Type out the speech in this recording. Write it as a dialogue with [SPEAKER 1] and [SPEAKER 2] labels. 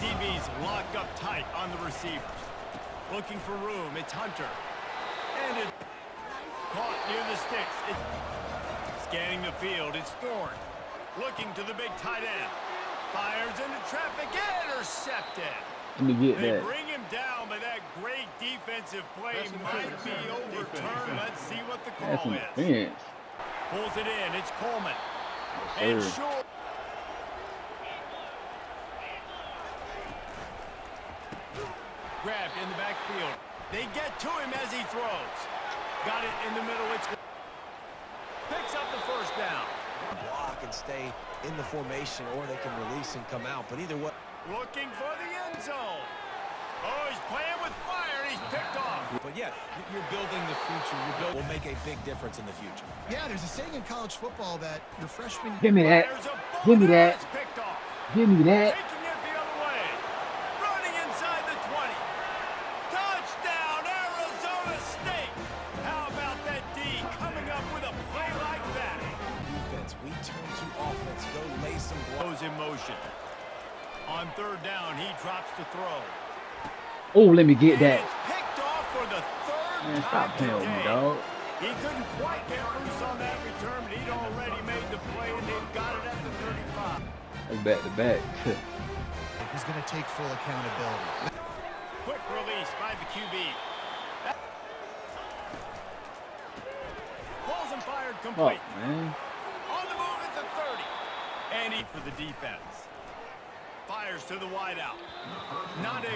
[SPEAKER 1] DB's locked up tight on the receivers. Looking for room. It's Hunter. And it caught near the sticks. It, scanning the field. It's Thorne. Looking to the big tight end. Fires into traffic. Intercepted.
[SPEAKER 2] Let me get
[SPEAKER 1] They
[SPEAKER 2] that.
[SPEAKER 1] bring him down, but that great defensive play might be overturned. Let's see what the
[SPEAKER 2] That's
[SPEAKER 1] call
[SPEAKER 2] some
[SPEAKER 1] is.
[SPEAKER 2] defense.
[SPEAKER 1] Pulls it in. It's Coleman.
[SPEAKER 2] Yes,
[SPEAKER 1] And
[SPEAKER 2] sir.
[SPEAKER 1] Grabbed in the backfield. They get to him as he throws. Got it in the middle. It's picks up the first down.
[SPEAKER 3] block and stay in the formation, or they can release and come out. But either way,
[SPEAKER 1] Looking for the end zone. Oh, he's playing with fire. He's picked off.
[SPEAKER 3] but yeah, you're building the future. You're building will make a big difference in the future.
[SPEAKER 4] Yeah, there's a saying in college football that your freshman
[SPEAKER 2] Give me that.
[SPEAKER 1] Fires a bullet.
[SPEAKER 2] Give me that.
[SPEAKER 1] It's picked off.
[SPEAKER 2] Give me that.
[SPEAKER 1] Goes in motion. On third down, he drops the throw.
[SPEAKER 2] Oh, let me get that.
[SPEAKER 1] it's picked off for the third
[SPEAKER 2] Man, stop playing with me, dog.
[SPEAKER 1] He couldn't quite get loose on that return, but he'd already made the play, and they've got it at the 35.
[SPEAKER 2] That's back to back.
[SPEAKER 4] is going to take full accountability.
[SPEAKER 1] Quick release by the QB. Balls and fired
[SPEAKER 2] Fuck,
[SPEAKER 1] complete.
[SPEAKER 2] man.
[SPEAKER 1] On the move at the 30. He for the defense. Fires to the wideout. Not able.